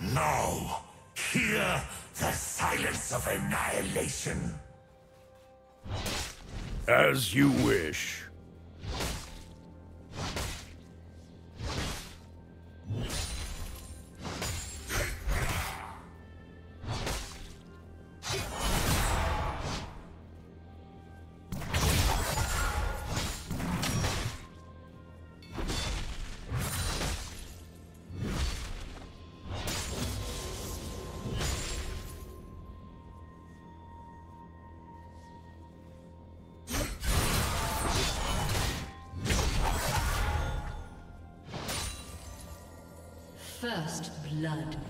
Now, hear the silence of annihilation. As you wish. First blood.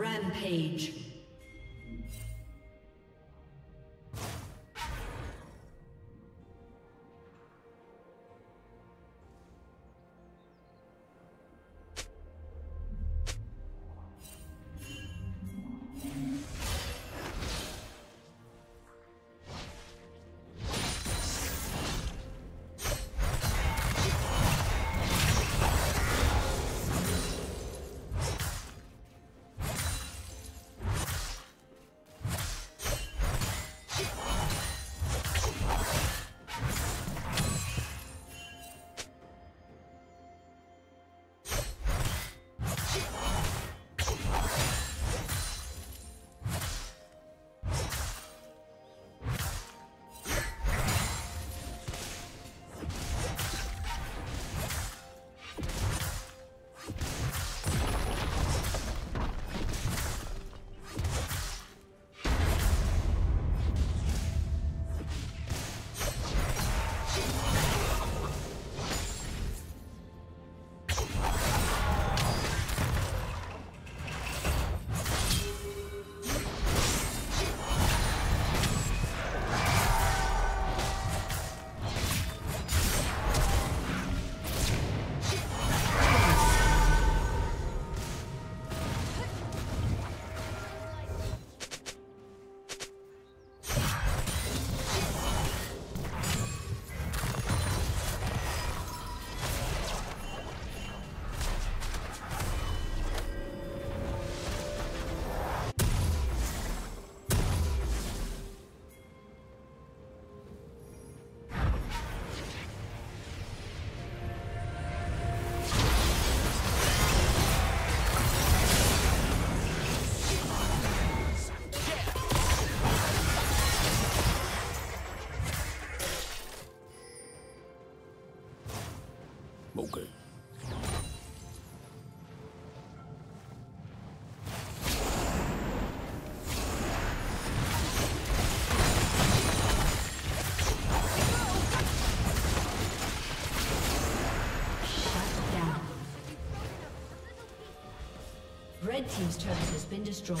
Rampage. Red Team's turret has been destroyed.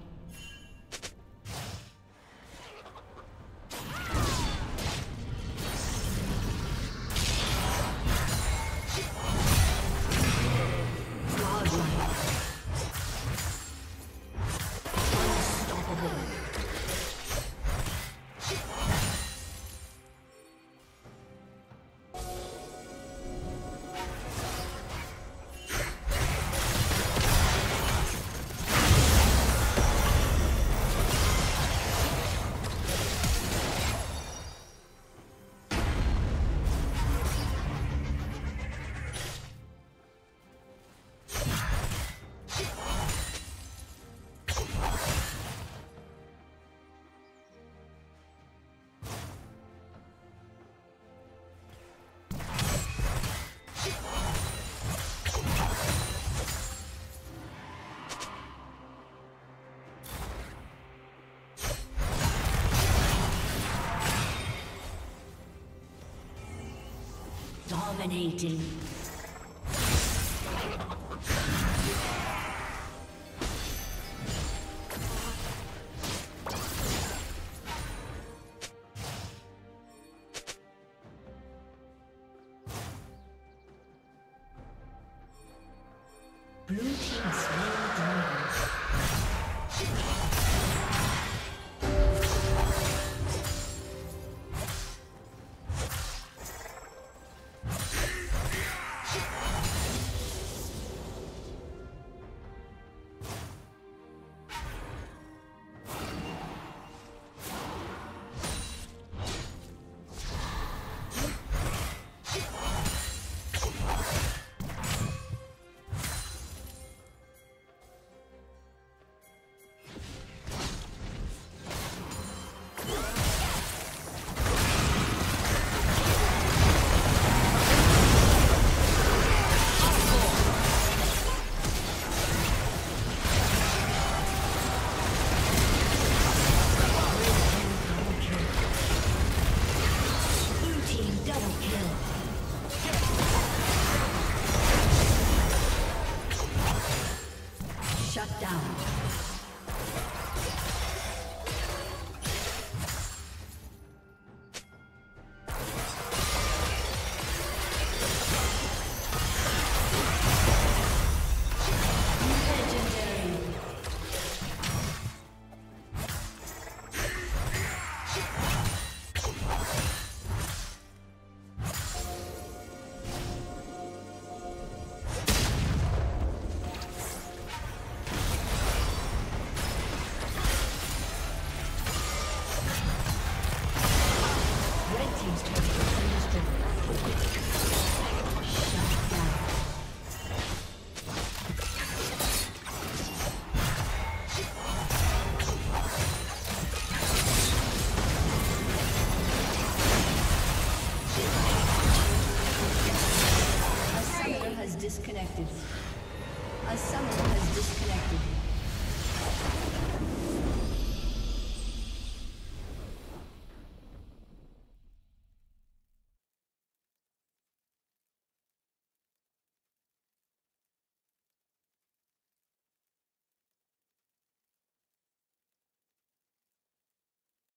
Dominating. Blue team's